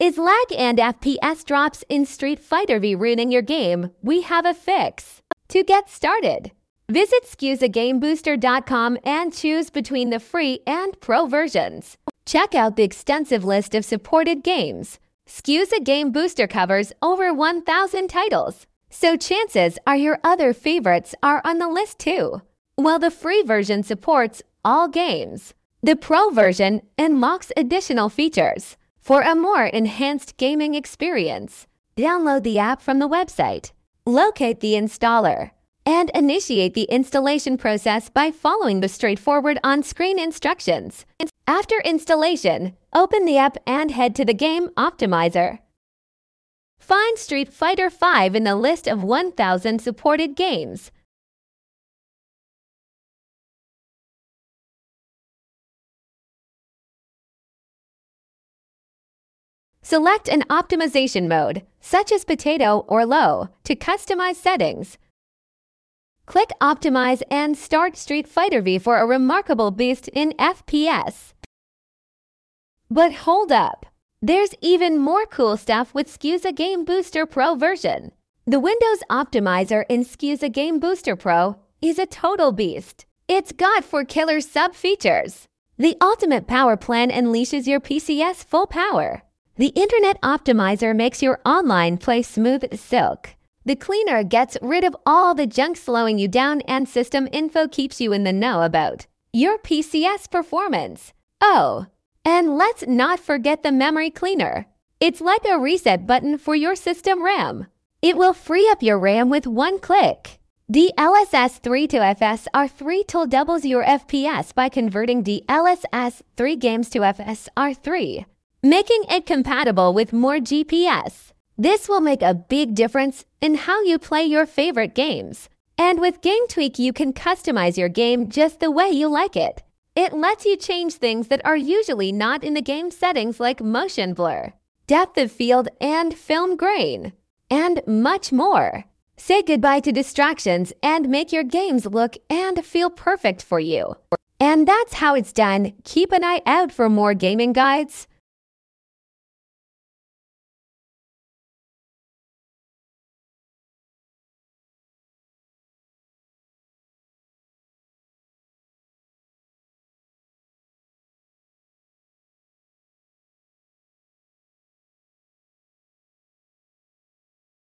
Is lag and FPS drops in Street Fighter V ruining your game? We have a fix. To get started, visit SkuzaGameBooster.com and choose between the free and pro versions. Check out the extensive list of supported games. Skuza Game Booster covers over 1,000 titles, so chances are your other favorites are on the list too. While the free version supports all games, the pro version unlocks additional features. For a more enhanced gaming experience, download the app from the website, locate the installer, and initiate the installation process by following the straightforward on-screen instructions. After installation, open the app and head to the Game Optimizer. Find Street Fighter V in the list of 1,000 supported games. Select an optimization mode, such as potato or low, to customize settings. Click Optimize and start Street Fighter V for a remarkable boost in FPS. But hold up! There's even more cool stuff with Skuza Game Booster Pro version. The Windows Optimizer in Skuza Game Booster Pro is a total beast. It's got four killer sub-features. The Ultimate Power Plan unleashes your PC's full power. The Internet Optimizer makes your online play smooth as silk. The cleaner gets rid of all the junk slowing you down and system info keeps you in the know about your PCS performance. Oh, and let's not forget the memory cleaner. It's like a reset button for your system RAM. It will free up your RAM with one click. The DLSS3 to FSR3 tool doubles your FPS by converting the DLSS3 games to FSR3 making it compatible with more GPUs. This will make a big difference in how you play your favorite games. And with Game Tweak, you can customize your game just the way you like it. It lets you change things that are usually not in the game settings like motion blur, depth of field, and film grain, and much more. Say goodbye to distractions and make your games look and feel perfect for you. And that's how it's done. Keep an eye out for more gaming guides,